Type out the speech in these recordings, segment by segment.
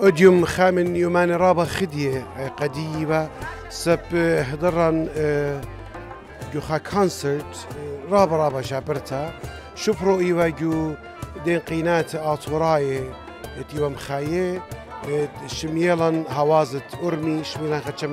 أديم خامن يومان رابا خدية قديبة سب هدران جو كونسرت رابا رابا شابرتا شبرو إيوا جو دين قينات آطوراي تيوم خاية شميلا هوازت أرمي شميلا خدش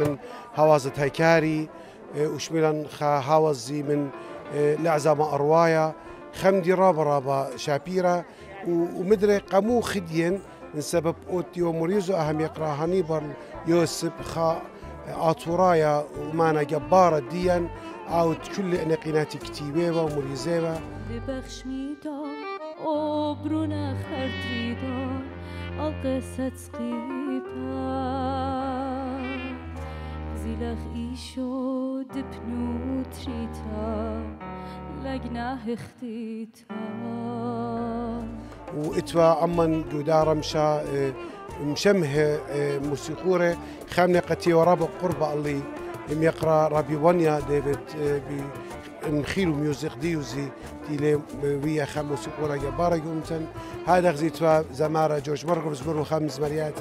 هوازت هيكاري وشميلا خا هاوزي من لعزة أروايا. خمدي رابا رابا شابيرا ومدري قمو خدين من سبب أوتيو موريزو أهم يقرأ هانيبر يوسف خا آتورايا ومانا جبارة ديان أو كل نقيناتي كتيبة وموريزيبا. ببخش میدار عبرون خردیدار القصة سقيبا. زيلخ إيشو دبنو تريتا اختيتا. وإتوا أمن دودار مشا مشمه موسيقورة خامنة قتي ورابا قربة اللي يقرأ رابي وانيا ديفيد نخيلو ميوزيك ديوزي تيلي ويا خام موسيقورة جبارة يومتن. هذا غزيتوا زمارة جورج مرقب زمرو خمس مريات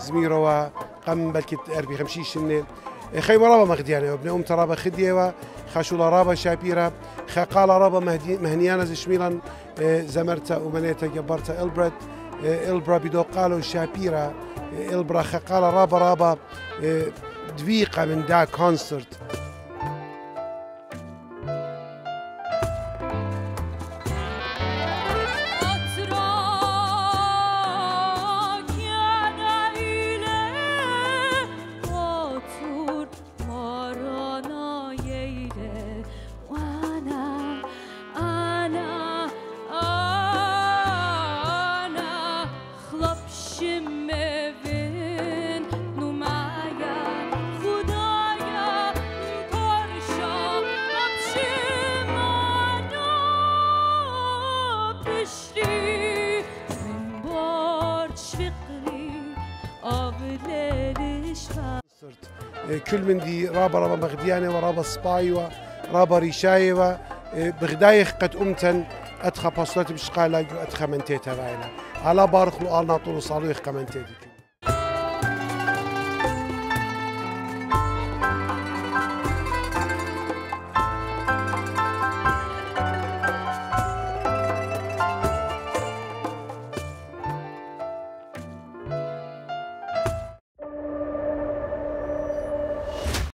زميروا قم بلكي أربي خمشي شنة خيمة رابا مغديانة وابن أم ترابا خديوة خاشولا رابا شابيرا خقال رابا مهنيانا زشميلا زمرتا ومنيتا جبرتا إلبرت إلبرا بدو قالوا شابيرا إلبرا خقال رابا رابا من كونسرت كل من دي رابا رابا مغديانة ورابا سباي ورابا ريشاية بغدايخ قد أمتن أدخى باصلات بشقالا أدخى منتيتا راينا على بارخ لو آلنا طول صالويخ كمنتيتك.